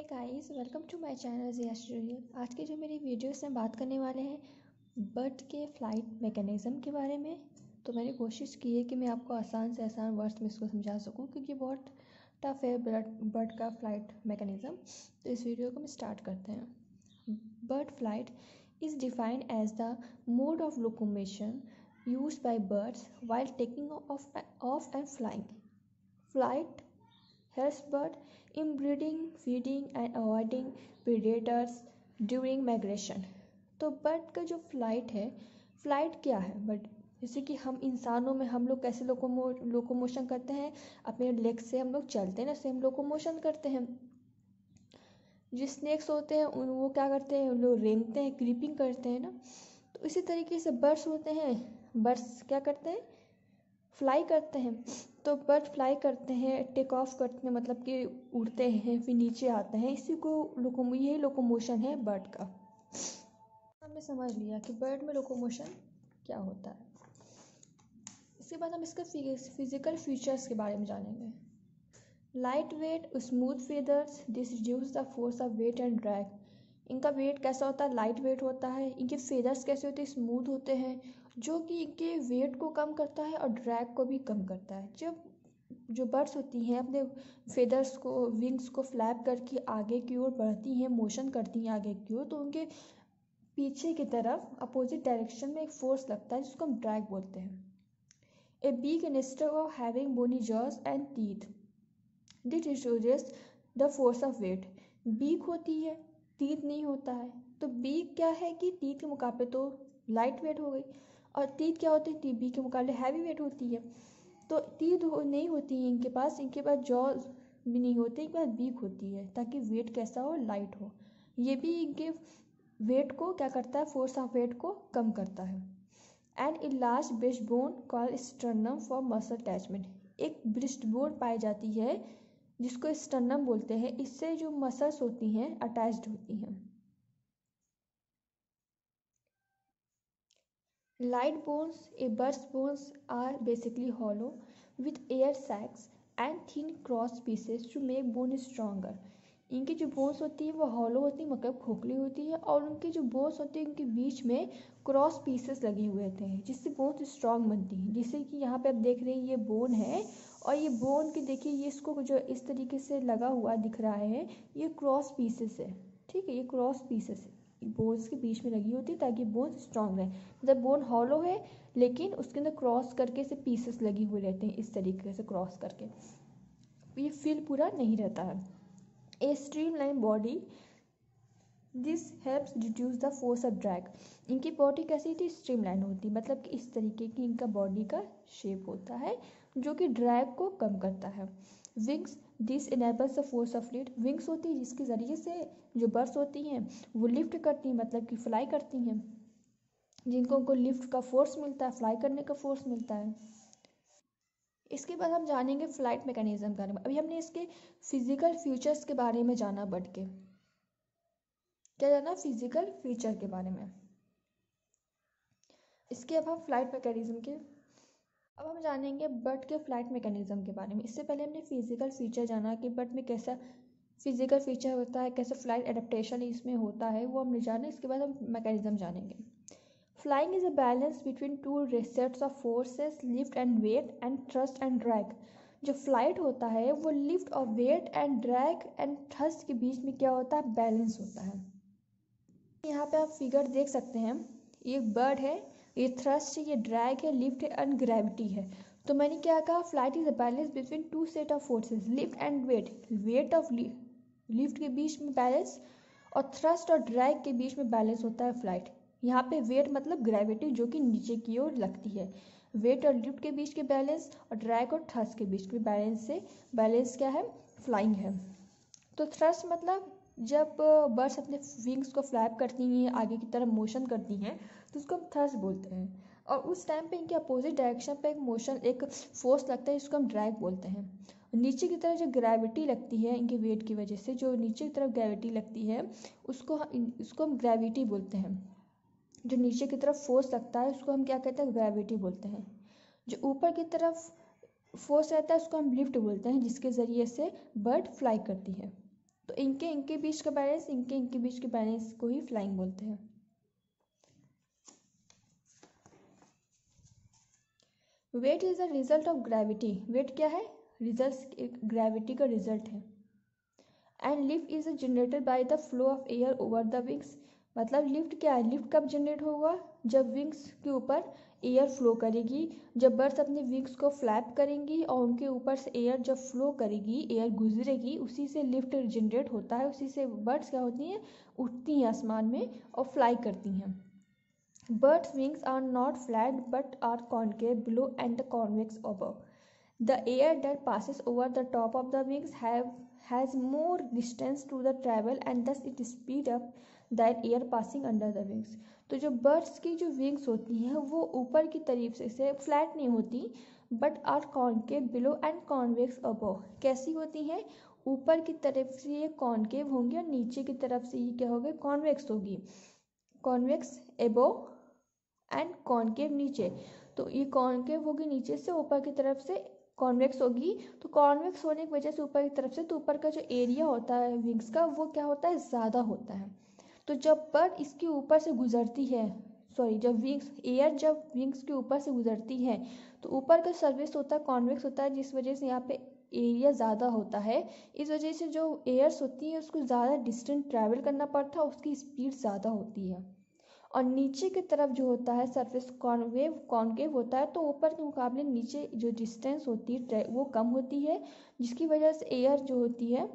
Hey guys welcome to my channel Jiya studio आज की जो मेरी वीडियोस में बात करने वाले हैं बर्ड के फ़्लाइट मैकेनिज़्म के बारे में तो मैंने कोशिश की है कि मैं आपको आसान से आसान वर्ड्स में इसको समझा सकूँ, क्योंकि बहुत टफ है बर्ड बर्ड का फ़्लाइट मैकेनिज़्म तो इस वीडियो को हम स्टार्ट करते हैं। Bird flight is defined as the mode of locomotion used by birds while taking off off and flying flight helps bird in breeding, feeding and avoiding predators during migration. तो bird का जो flight है flight क्या है? But जैसे कि हम इंसानों में हम लोग कैसे लोकोमो लोकोमोशन करते हैं? अपने लेग से हम लोग चलते हैं ना सेम लोकोमोशन करते हैं। जो स्नैक्स होते हैं उन वो क्या करते हैं? लोग रेंगते हैं क्रीपिंग करते हैं ना। तो इसी तरीके से बर्ड्स होते हैं। बर्ड्स क्या करते हैं? फ्लाई करते हैं तो बर्ड फ्लाई करते हैं टेक ऑफ़ करते हैं मतलब कि उड़ते हैं, फिर नीचे आते हैं। इसी को लोको यही लोकोमोशन है बर्ड का। हमने समझ लिया कि बर्ड में लोकोमोशन क्या होता है। इसके बाद हम इसके फ़िज़िकल फीचर्स के बारे में जानेंगे। Light weight smooth feathers this reduce the force of weight and drag इनका वेट कैसा होता है? लाइट वेट होता है। इनके फेदर्स कैसे होते हैं? स्मूथ होते हैं, जो कि इनके वेट को कम करता है और ड्रैग को भी कम करता है। जब जो बर्ड्स होती हैं, अपने फेदर्स को विंग्स को फ्लैप करके आगे की ओर बढ़ती हैं मोशन करती हैं आगे की ओर तो उनके पीछे की तरफ़ अपोजिट डायरेक्शन में एक फोर्स लगता है, जिसको हम ड्रैग बोलते हैं। A beak instead of having bony jaws and teeth this introduce the force of weight beak होती है टीथ नहीं होता है तो बीक क्या है कि टीथ के मुकाबले तो लाइट वेट हो गई और तीत क्या होती है? बी के मुकाबले हैवी वेट होती है। तो तीत हो, नहीं होती है इनके पास इनके पास जॉ भी नहीं होती इनके पास बीक होती है ताकि वेट कैसा हो लाइट हो। ये भी इनके वेट को क्या करता है? फोर्स ऑफ़ वेट को कम करता है। And in last breast bone called sternum for muscle attachment एक ब्रिस्ट बोन पाई जाती है जिसको स्टर्नम बोलते हैं इससे जो मसल्स होती हैं अटैच्ड होती हैं Light bones, a bird's bones are basically hollow with air sacs and thin cross pieces to make bone stronger. इनकी जो बोन्स होती है वो हॉलो होती है मतलब खोखली होती है और उनके जो बोन्स होते हैं उनके बीच में क्रॉस पीसेस लगे हुए होते हैं जिससे बोन्स स्ट्रांग बनती हैं जैसे कि यहाँ पे आप देख रहे हैं ये बोन है और ये बोन की देखिए, ये इसको जो इस तरीके से लगा हुआ दिख रहा है, ये क्रॉस पीसेस है। ठीक है, ये क्रॉस पीसेस है। बोन्स के बीच में लगी होती है ताकि बोन स्ट्रांग रहे। मतलब बोन हॉलो है, लेकिन उसके अंदर क्रॉस करके से पीसेस लगी हुए रहते हैं, इस तरीके से क्रॉस करके। ये फील पूरा नहीं रहता है। A streamline body this helps reduce the force of drag इनकी बॉडी कैसी थी? स्ट्रीम लाइन होती मतलब कि इस तरीके की इनका बॉडी का शेप होता है। जो कि ड्रैग को कम करता है। Wings this enables the force of lift wings होती है जिसके ज़रिए से जो बर्ड्स होती हैं, वो लिफ्ट करती हैं मतलब कि फ्लाई करती हैं। जिनको उनको लिफ्ट का फोर्स मिलता है फ्लाई करने का फोर्स मिलता है। इसके बाद हम जानेंगे फ़्लाइट मैकेनिज्म के बारे में। अभी हमने इसके फ़िज़िकल फीचर्स के बारे में जाना बढ़ के। क्या जाना? फ़िज़िकल फीचर के बारे में। इसके अब हम फ़्लाइट मैकेनिज्म के अब हम जानेंगे बर्ड के फ़्लाइट मैकेनिज़्म के बारे में। इससे पहले हमने फ़िज़िकल फीचर जाना कि बर्ड में कैसा फ़िज़िकल फीचर होता है, कैसे फ़्लाइट एडेप्टेशन इसमें होता है, वो हमने जाना। इसके बाद हम मैकेनिज़्म जानेंगे। Flying is a balance between two sets of forces lift and weight and thrust and drag जो फ़्लाइट होता है, वो लिफ्ट और weight and drag and thrust के बीच में क्या होता है? बैलेंस होता है। यहाँ पे आप फिगर देख सकते हैं, ये बर्ड है ये थ्रस्ट है, ये ड्रैग है लिफ्ट है एंड ग्रेविटी है। तो मैंने क्या कहा? Flight is a balance between two set of forces lift and weight weight of lift के बीच में बैलेंस और थ्रस्ट और ड्रैग के बीच में बैलेंस होता है फ़्लाइट यहाँ पे वेट मतलब ग्रेविटी जो कि नीचे की ओर लगती है। वेट और लिफ्ट के बीच के बैलेंस और ड्रैग और थ्रस्ट के बीच के बैलेंस से बैलेंस क्या है? फ्लाइंग है। तो थ्रस्ट मतलब जब बर्ड्स अपने विंग्स को फ्लैप करती हैं, आगे की तरफ़ मोशन करती हैं तो उसको हम थर्स बोलते हैं। और उस टाइम पे इनके अपोजिट डायरेक्शन पे एक मोशन एक फोर्स लगता है, जिसको हम ड्रैग बोलते हैं। नीचे की तरफ़ जो ग्रेविटी लगती है, इनके वेट की वजह से, जो नीचे की तरफ़ ग्रेविटी लगती है, उसको उसको हम ग्रेविटी बोलते हैं। जो नीचे की तरफ़ फोर्स लगता है, उसको हम क्या कहते हैं? ग्रेविटी बोलते हैं। जो ऊपर की तरफ़ फोर्स रहता है, उसको हम लिफ्ट बोलते हैं, जिसके ज़रिए से बर्ड फ्लाई करती है। तो इनके इनके बीच का बैलेंस इनके इनके बीच के बैलेंस को ही फ्लाइंग बोलते हैं। Weight is the result of gravity. Weight क्या है? रिज़ल्ट ग्रेविटी का रिज़ल्ट है। And lift is generated by the flow of air over the wings. मतलब लिफ्ट क्या है? लिफ्ट कब जनरेट होगा? जब विंग्स के ऊपर एयर फ्लो करेगी, जब बर्ड्स अपने विंग्स को फ्लैप करेंगी और उनके ऊपर से एयर जब फ्लो करेगी, एयर गुजरेगी, उसी से लिफ्ट जनरेट होता है, उसी से बर्ड्स क्या होती हैं? उठती हैं आसमान में और फ्लाई करती हैं। Birds wings are not flat but are concave below and convex above the air that passes over the top of the wings have has more distance to the travel and thus it speed up that air passing under the wings तो जो birds की जो wings होती हैं, वो ऊपर की तरफ़ से फ्लैट नहीं होती but are concave below and convex above कैसी होती हैं? ऊपर की तरफ़ से ये कॉन्केव होंगी और नीचे की तरफ़ से ये क्या होगी? कॉन्वेक्स होगी। कॉन्वेक्स एबो एंड कॉन्केव नीचे। तो ये कॉन्केव होगी नीचे से ऊपर की तरफ़ से कॉन्वेक्स होगी। तो कॉन्वेक्स होने की वजह से ऊपर की तरफ़ से तो ऊपर का जो एरिया होता है विंग्स का, वो क्या होता है? ज़्यादा होता है। तो जब बर्ड इसके ऊपर से गुजरती है सॉरी जब विंग्स एयर जब विंग्स के ऊपर से गुजरती है तो ऊपर का सर्विस होता है कॉन्वेक्स होता है, जिस वजह से यहाँ पे एरिया ज़्यादा होता है। इस वजह से जो एयर्स होती हैं, उसको ज़्यादा डिस्टेंस ट्रैवल करना पड़ता है, उसकी स्पीड ज़्यादा होती है। और नीचे की तरफ़ जो होता है सरफेस कॉन्वेव कॉन्केव होता है तो ऊपर के मुकाबले नीचे जो डिस्टेंस होती है, वो कम होती है, जिसकी वजह से एयर जो होती है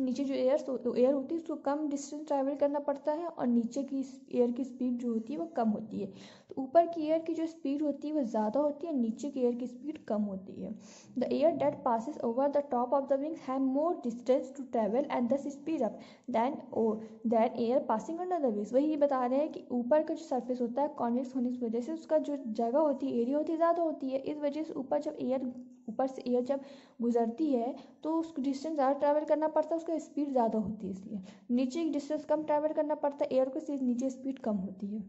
नीचे जो एयर एयर होती है, उसको कम डिस्टेंस ट्रैवल करना पड़ता है और नीचे की एयर की स्पीड जो होती है, वो कम होती है। तो ऊपर की एयर की जो स्पीड होती है, वो ज़्यादा होती है, नीचे की एयर की स्पीड कम होती है। The air that passes over the top of the wings have more distance to travel and thus speed up than oh than air passing under the wings वही बता रहे हैं कि ऊपर का जो सर्फेस होता है कॉन्वेक्स होने की वजह से उसका जो जगह होती है एरिया होती है, ज़्यादा होती है। इस वजह से ऊपर जब एयर ऊपर से एयर जब गुजरती है तो उसको डिस्टेंस ज़्यादा ट्रैवल करना पड़ता है, उसका स्पीड ज़्यादा होती है इसलिए। नीचे की डिस्टेंस कम ट्रैवल करना पड़ता है एयर को सिर्फ़ नीचे स्पीड कम होती है।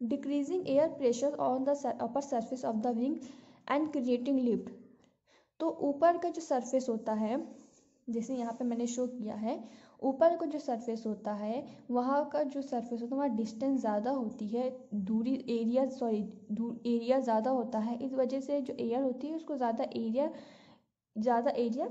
Decreasing air pressure on the upper surface of the wing and creating lift तो ऊपर का जो सरफेस होता है, जैसे यहाँ पे मैंने शो किया है ऊपर का जो सरफेस होता है, वहाँ का जो सरफेस होता है, वहाँ डिस्टेंस ज़्यादा होती है, दूरी एरिया सॉरी एरिया ज़्यादा होता है, इस वजह से जो एयर होती है, उसको ज़्यादा एरिया ज़्यादा एरिया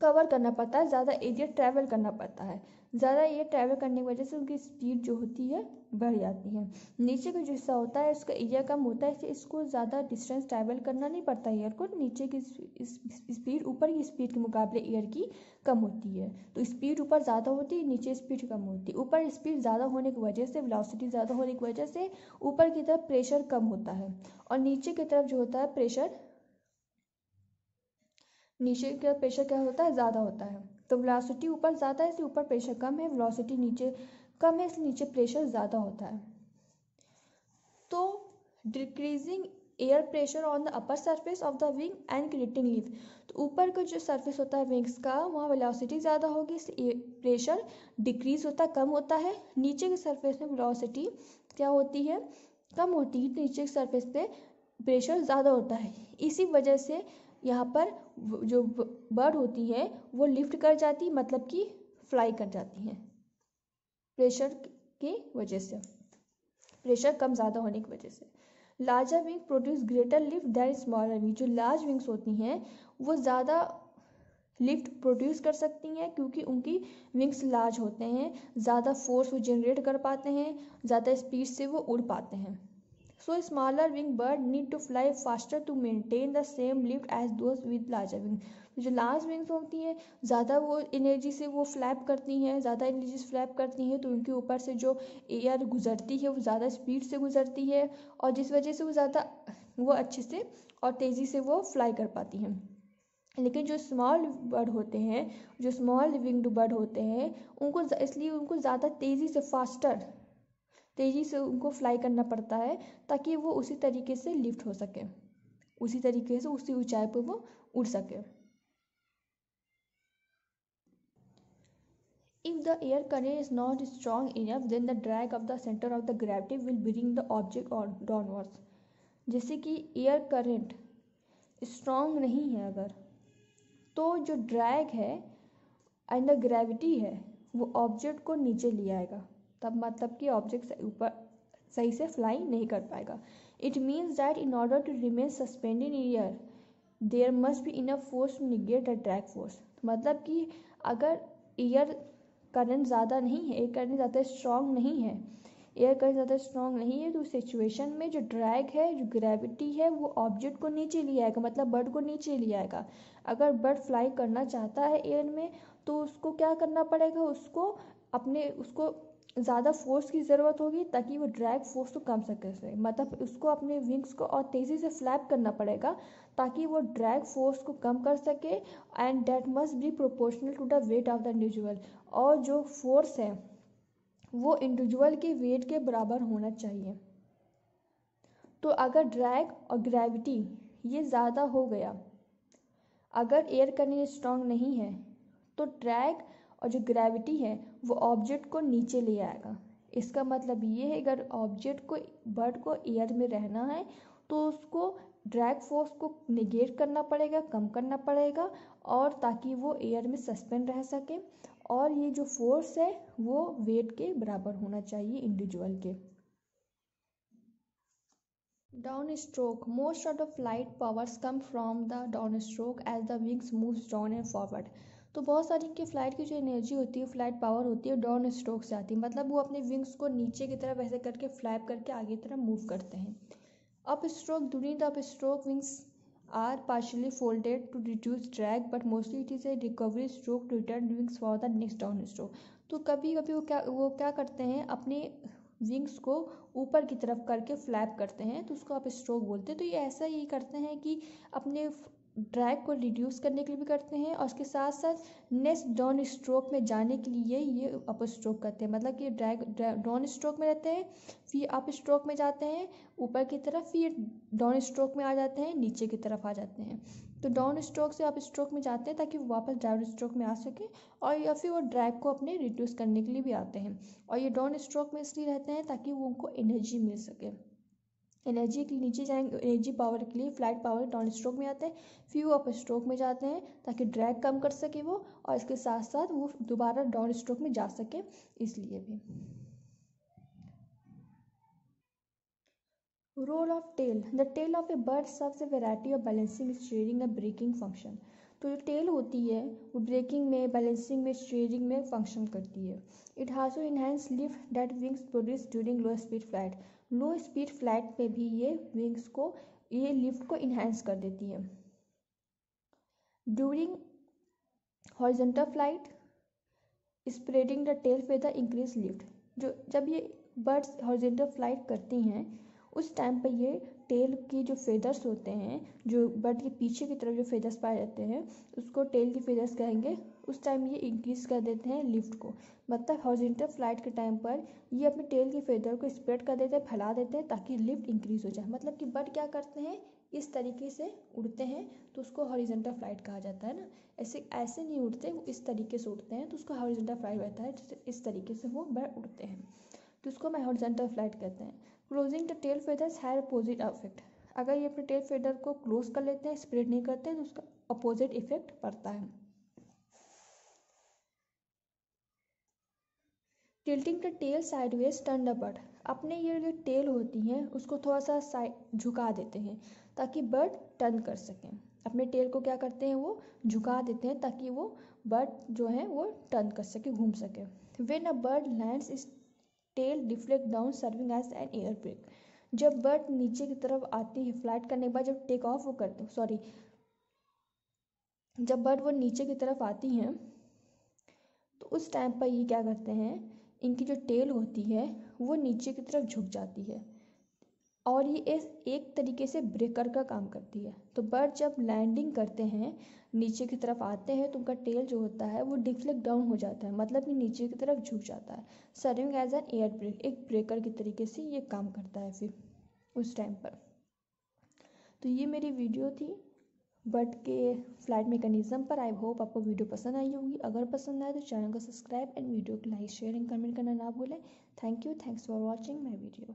कवर करना पड़ता है, ज़्यादा एरिया ट्रैवल करना पड़ता है। ज़्यादा एरिया ट्रैवल करने की वजह से उनकी स्पीड जो होती है, बढ़ जाती है। नीचे का जो हिस्सा होता है, उसका एरिया कम होता है, इसलिए इसको ज़्यादा डिस्टेंस ट्रैवल करना नहीं पड़ता एयर को। नीचे की स्पीड ऊपर की स्पीड के मुकाबले एयर की कम होती है। तो स्पीड ऊपर ज़्यादा होती है, नीचे स्पीड कम होती है। ऊपर स्पीड ज़्यादा होने की वजह से वेलोसिटी ज़्यादा होने की वजह से ऊपर की तरफ़ प्रेशर कम होता है। और नीचे की तरफ़ जो होता है प्रेशर नीचे का प्रेशर क्या होता है? ज़्यादा होता है। तो वेलोसिटी ऊपर ज़्यादा है, इसलिए ऊपर प्रेशर कम है वेलोसिटी नीचे कम है, इसलिए नीचे प्रेशर ज़्यादा होता है। तो decreasing air pressure on the upper surface of the wing and creating lift तो ऊपर का जो सरफेस होता है विंग्स का, वहाँ वेलोसिटी ज़्यादा होगी, इसलिए प्रेशर डिक्रीज होता, कम होता है। नीचे के सरफेस में वेलोसिटी क्या होती है? कम होती है नीचे के सरफेस पे प्रेशर ज़्यादा होता है। इसी वजह से यहाँ पर जो बर्ड होती है, वो लिफ्ट कर जाती मतलब कि फ्लाई कर जाती हैं। प्रेशर की वजह से। प्रेशर कम ज़्यादा होने की वजह से। Larger wing produce greater lift than smaller wing. जो लार्ज विंग्स होती हैं, वो ज़्यादा लिफ्ट प्रोड्यूस कर सकती हैं, क्योंकि उनकी विंग्स लार्ज होते हैं, ज़्यादा फोर्स वो जनरेट कर पाते हैं, ज़्यादा स्पीड से वो उड़ पाते हैं। So smaller wing bird need to fly faster to maintain the same lift as those with larger wing जो लार्ज विंग्स होती हैं, ज़्यादा वो एनर्जी से वो फ्लैप करती हैं, ज़्यादा एनर्जी से फ्लैप करती हैं तो उनके ऊपर से जो एयर गुजरती है, वो ज़्यादा स्पीड से गुजरती है और जिस वजह से वो ज़्यादा, वो अच्छे से और तेज़ी से वो फ्लाई कर पाती हैं। लेकिन जो स्मॉल बर्ड होते हैं, जो स्मॉल विंग्ड बर्ड होते हैं, उनको इसलिए उनको ज़्यादा तेज़ी से फास्टर तेज़ी से उनको फ्लाई करना पड़ता है ताकि वो उसी तरीके से लिफ्ट हो सके। उसी तरीके से उसी ऊंचाई पर वो उड़ सके। If the air current is not strong enough, then the drag of the center of the gravity will bring the object on downwards. जैसे कि एयर करंट स्ट्रॉन्ग नहीं है अगर तो जो ड्रैग है एंड द ग्रेविटी है वो ऑब्जेक्ट को नीचे ले आएगा। तब मतलब कि ऑब्जेक्ट ऊपर सही से फ्लाई नहीं कर पाएगा। It means that in order to remain suspended in air there must be enough force to negate the drag force मतलब कि अगर एयर करंट ज़्यादा नहीं है एयर करंट ज़्यादा स्ट्रॉन्ग नहीं है एयर करंट ज़्यादा स्ट्रॉन्ग नहीं है तो उस सिचुएशन में जो ड्रैग है, जो ग्रेविटी है, वो ऑब्जेक्ट को नीचे ले आएगा मतलब बर्ड को नीचे ले आएगा। अगर बर्ड फ्लाई करना चाहता है एयर में तो उसको क्या करना पड़ेगा? उसको अपने, उसको ज़्यादा फोर्स की ज़रूरत होगी ताकि वो ड्रैग फोर्स को कम सके। से मतलब उसको अपने विंग्स को और तेज़ी से फ्लैप करना पड़ेगा ताकि वो ड्रैग फोर्स को कम कर सके and that must be proportional to the weight of the individual और जो फोर्स है, वो इंडिविजुअल के वेट के बराबर होना चाहिए। तो अगर ड्रैग और ग्रेविटी ये ज़्यादा हो गया, अगर एयर करंट स्ट्रांग नहीं है तो ड्रैग और जो ग्रेविटी है, वो ऑब्जेक्ट को नीचे ले आएगा। इसका मतलब ये है, अगर ऑब्जेक्ट को बर्ड को एयर में रहना है तो उसको ड्रैग फोर्स को निगेट करना पड़ेगा, कम करना पड़ेगा, और ताकि वो एयर में सस्पेंड रह सके। और ये जो फोर्स है, वो वेट के बराबर होना चाहिए इंडिविजुअल के। Down stroke most of the flight powers come from the down stroke as the wings moves down and forward तो बहुत सारी इनकी फ़्लाइट की जो एनर्जी होती है फ़्लाइट पावर होती है डाउन स्ट्रोक से आती है। मतलब वो अपने विंग्स को नीचे की तरफ़ ऐसे करके फ्लैप करके आगे की तरफ़ मूव करते हैं। Up stroke during the up stroke wings are partially folded to reduce drag but mostly it is a recovery stroke to return wings for the next down stroke तो कभी कभी वो क्या वो क्या करते हैं, अपने विंग्स को ऊपर की तरफ़ करके फ्लैप करते हैं तो उसको आप स्ट्रोक बोलते हैं। तो ये ऐसा ही करते हैं कि अपने ड्रैग को रिड्यूस करने के लिए भी करते हैं और उसके साथ साथ नेक्स्ट डाउन स्ट्रोक में जाने के लिए ये अप स्ट्रोक करते हैं। मतलब कि ड्रैग डाउन स्ट्रोक में रहते हैं, फिर अप स्ट्रोक में जाते हैं, ऊपर की तरफ़ फिर डाउन स्ट्रोक में आ जाते हैं, नीचे की तरफ़ आ जाते हैं। तो डाउन स्ट्रोक से अप स्ट्रोक में जाते हैं ताकि वो वापस डाउन स्ट्रोक में आ सके और या फिर वो ड्रैग को अपने रिड्यूस करने के लिए भी आते हैं। और ये डाउन स्ट्रोक में इसलिए रहते हैं ताकि वो उनको एनर्जी मिल सके। एनर्जी के नीचे जाएँगे, एनर्जी पावर के लिए फ़्लाइट पावर डाउन स्ट्रोक में आते हैं फिर वो अप स्ट्रोक में जाते हैं, ताकि ड्रैग कम कर सके वो, और इसके साथ साथ वो दोबारा डाउन स्ट्रोक में जा सके, इसलिए भी। Role of tail the tail of a bird a variety of balancing steering and braking function तो जो टेल होती है, वो ब्रेकिंग में बैलेंसिंग में स्टीयरिंग में फ़ंक्शन करती है। It also enhance lift that wings produce during low speed flight low speed flight पे भी ये विंग्स को, ये लिफ्ट को इन्हेंस कर देती है। During horizontal flight spreading the tail feather increase lift जो जब ये बर्ड्स हॉरिजेंटल फ़्लाइट करती हैं उस टाइम पर ये टेल की जो फेदर्स होते हैं, जो बर्ड के पीछे की तरफ़ जो फेदर्स पाए जाते हैं, उसको टेल की फेदर्स कहेंगे। उस टाइम ये इंक्रीज कर देते हैं लिफ्ट को। मतलब हॉरिजेंटल फ़्लाइट के टाइम पर ये अपने टेल की फेदर को स्प्रेड कर देते हैं, फैला देते हैं ताकि लिफ्ट इंक्रीज हो जाए। मतलब कि बर्ड क्या करते हैं? इस तरीके से उड़ते हैं तो उसको हॉरिजेंटल फ़्लाइट कहा जाता है ना। ऐसे ऐसे नहीं उड़ते, वो इस तरीके से उड़ते हैं तो उसको हॉरिजेंटल फ़्लाइट रहता है इस तरीके से वो बर्ड उड़ते हैं। तो उसको मैं हॉरिजेंटल फ़्लाइट कहते हैं। Closing the tail feathers has opposite effect अगर ये अपने टेल फेदर को क्लोज कर लेते हैं स्प्रेड नहीं करते हैं तो उसका अपोजिट इफ़ेक्ट पड़ता है। Tilting the tail sideways turn the bird अपने ये जो टेल होती हैं, उसको थोड़ा सा साइड झुका देते हैं, ताकि बर्ड टर्न कर सकें। अपने टेल को क्या करते हैं, वो झुका देते हैं, ताकि वो बर्ड जो है, वो टर्न कर सके, घूम सके। When a bird lands its tail deflect down serving as an air brake जब बर्ड नीचे की तरफ़ आती है फ़्लाइट करने के बाद जब टेक ऑफ़ वो करते सॉरी जब बर्ड वो नीचे की तरफ़ आती हैं तो उस टाइम पर ये क्या करते हैं, इनकी जो टेल होती है, वो नीचे की तरफ़ झुक जाती है। और ये इस एक तरीके से ब्रेकर का काम करती है। तो बर्ड जब लैंडिंग करते हैं, नीचे की तरफ़ आते हैं तो उनका टेल जो होता है, वो डिफ्लेक्ट डाउन हो जाता है। मतलब कि नीचे की तरफ़ झुक जाता है। Serving as an air brake एक ब्रेकर के तरीके से ये काम करता है फिर, उस टाइम पर। तो ये मेरी वीडियो थी। बर्ड के फ़्लाइट मैकेनिज्म पर आई होप आपको वीडियो पसंद आई होगी। अगर पसंद आए तो चैनल को सब्सक्राइब एंड वीडियो को लाइक शेयर एंड कमेंट करना ना भूलें। Thank you thanks for watching my video